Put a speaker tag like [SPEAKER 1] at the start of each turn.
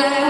[SPEAKER 1] left.